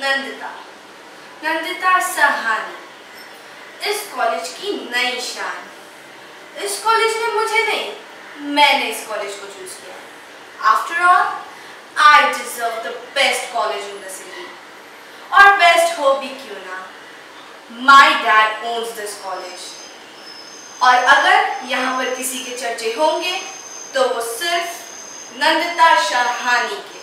नंदिता। नंदिता सहानी। इस कॉलेज की नई शान। इस कॉलेज ने मुझे नहीं, मैंने इस कॉलेज को चूज़ किया। After all I deserve the best college in the city और बेस्ट हो भी क्यों ना? My dad owns this college और अगर यहाँ पर किसी के चर्चे होंगे तो वो सिर्फ़ नंदिता शाहानी के।